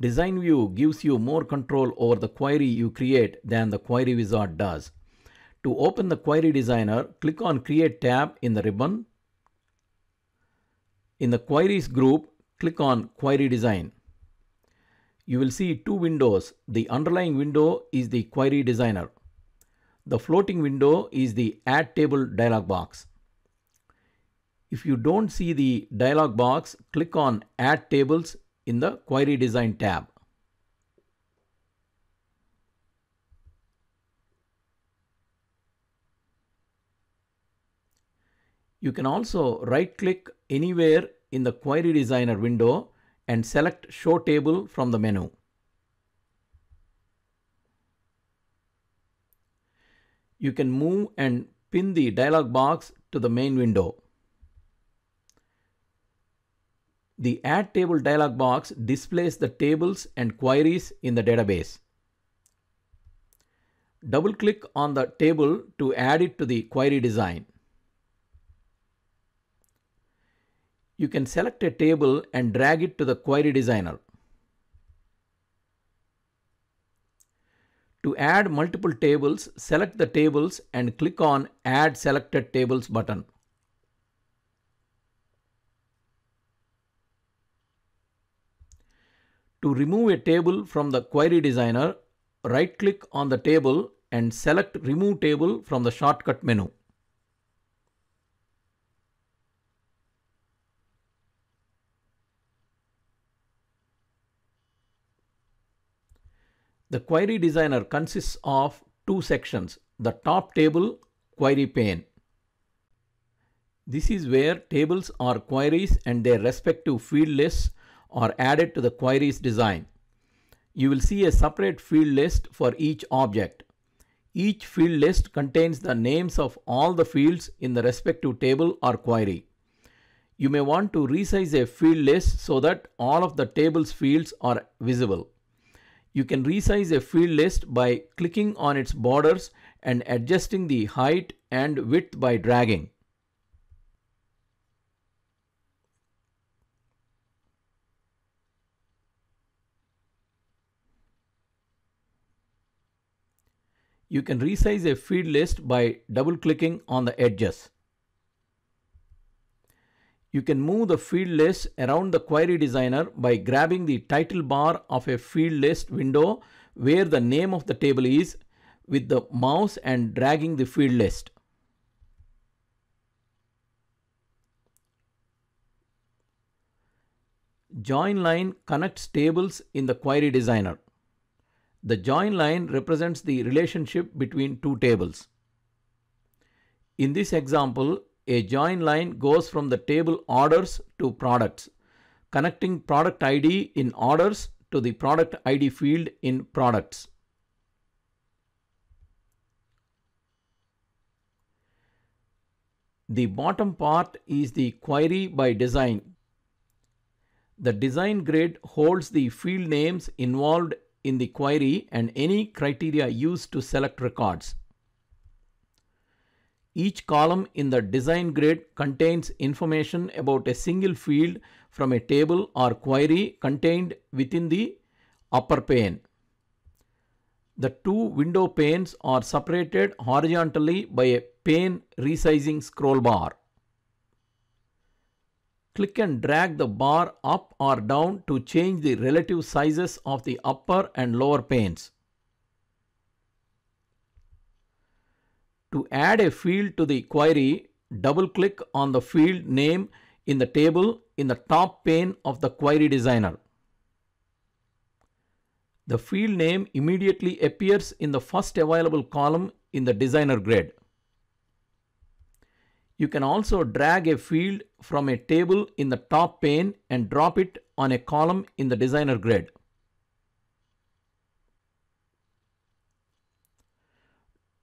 Design View gives you more control over the query you create than the Query Wizard does. To open the Query Designer, click on Create tab in the ribbon. In the Queries group, click on Query Design. You will see two windows. The underlying window is the Query Designer. The floating window is the Add Table dialog box. If you don't see the dialog box, click on Add Tables in the Query Design tab. You can also right click anywhere in the Query Designer window and select Show Table from the menu. You can move and pin the dialog box to the main window. The Add Table dialog box displays the tables and queries in the database. Double click on the table to add it to the query design. You can select a table and drag it to the query designer. To add multiple tables, select the tables and click on Add Selected Tables button. To remove a table from the query designer, right click on the table and select Remove Table from the shortcut menu. The query designer consists of two sections, the top table query pane. This is where tables or queries and their respective field lists are added to the query's design. You will see a separate field list for each object. Each field list contains the names of all the fields in the respective table or query. You may want to resize a field list so that all of the table's fields are visible. You can resize a field list by clicking on its borders and adjusting the height and width by dragging. You can resize a field list by double clicking on the edges. You can move the field list around the query designer by grabbing the title bar of a field list window where the name of the table is with the mouse and dragging the field list. Join line connects tables in the query designer. The join line represents the relationship between two tables. In this example, a join line goes from the table orders to products, connecting product ID in orders to the product ID field in products. The bottom part is the query by design. The design grid holds the field names involved in the query and any criteria used to select records. Each column in the design grid contains information about a single field from a table or query contained within the upper pane. The two window panes are separated horizontally by a pane resizing scroll bar. Click and drag the bar up or down to change the relative sizes of the upper and lower panes. To add a field to the query, double click on the field name in the table in the top pane of the query designer. The field name immediately appears in the first available column in the designer grid. You can also drag a field from a table in the top pane and drop it on a column in the designer grid.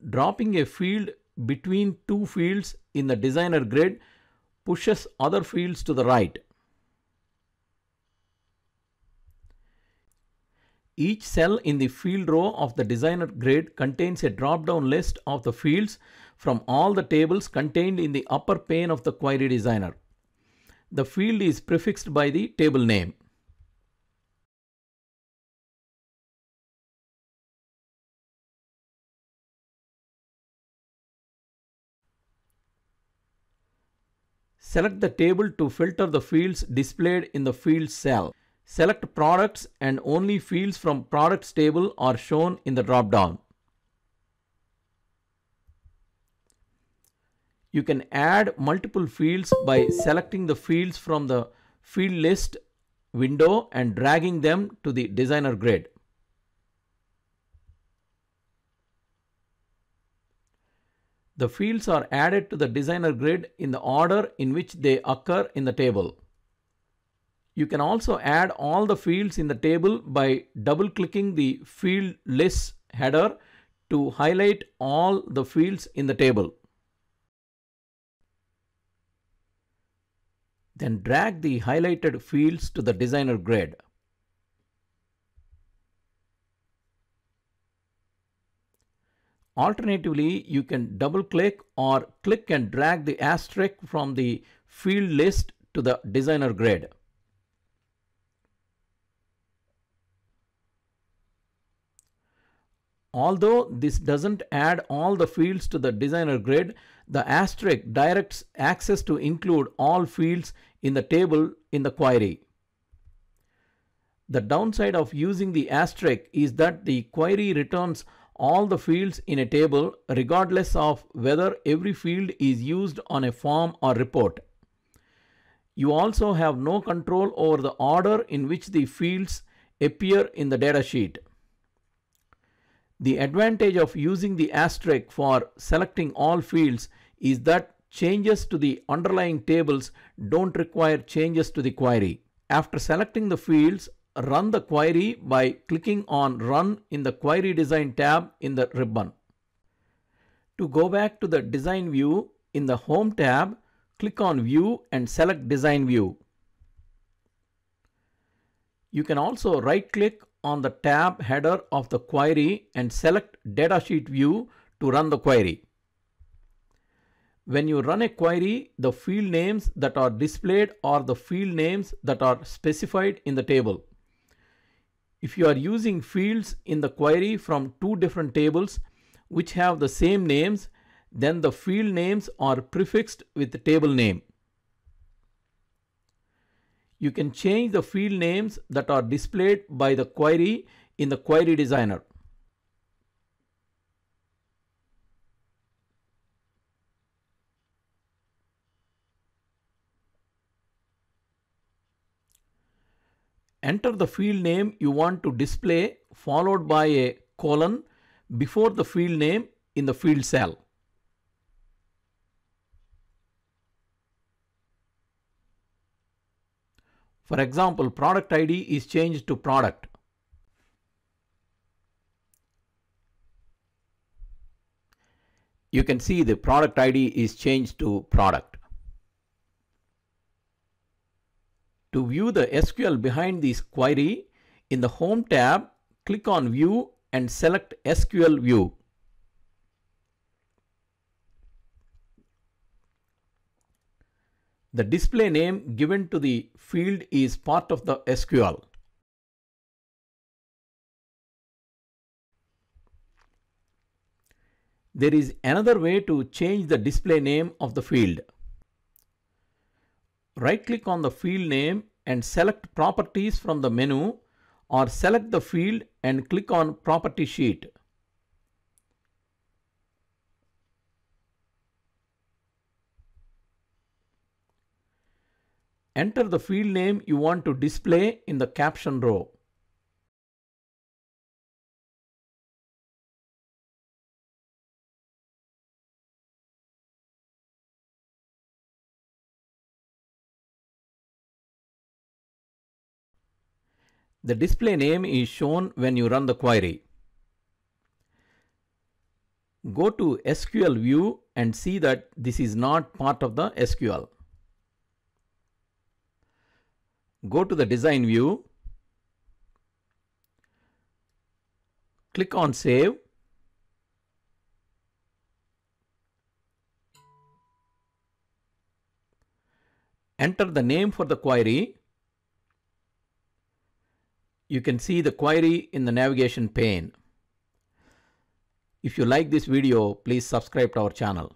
Dropping a field between two fields in the designer grid pushes other fields to the right. Each cell in the field row of the designer grid contains a drop-down list of the fields from all the tables contained in the upper pane of the query designer. The field is prefixed by the table name. Select the table to filter the fields displayed in the field cell. Select products and only fields from products table are shown in the drop-down. You can add multiple fields by selecting the fields from the field list window and dragging them to the designer grid. The fields are added to the designer grid in the order in which they occur in the table. You can also add all the fields in the table by double clicking the field list header to highlight all the fields in the table. Then drag the highlighted fields to the designer grid. Alternatively, you can double click or click and drag the asterisk from the field list to the designer grid. Although this doesn't add all the fields to the designer grid, the asterisk directs access to include all fields in the table in the query. The downside of using the asterisk is that the query returns all the fields in a table regardless of whether every field is used on a form or report. You also have no control over the order in which the fields appear in the datasheet. The advantage of using the asterisk for selecting all fields is that changes to the underlying tables don't require changes to the query. After selecting the fields, run the query by clicking on Run in the Query Design tab in the ribbon. To go back to the Design view, in the Home tab, click on View and select Design View. You can also right-click on the tab header of the query and select Datasheet View to run the query. When you run a query, the field names that are displayed are the field names that are specified in the table. If you are using fields in the query from two different tables which have the same names, then the field names are prefixed with the table name. You can change the field names that are displayed by the query in the query designer. Enter the field name you want to display followed by a colon before the field name in the field cell. For example, product ID is changed to product. You can see the product ID is changed to product. To view the SQL behind this query, in the Home tab, click on View and select SQL View. The display name given to the field is part of the SQL. There is another way to change the display name of the field. Right click on the field name and select properties from the menu or select the field and click on property sheet. Enter the field name you want to display in the caption row. The display name is shown when you run the query. Go to SQL view and see that this is not part of the SQL. Go to the design view, click on save, enter the name for the query you can see the query in the navigation pane. If you like this video, please subscribe to our channel.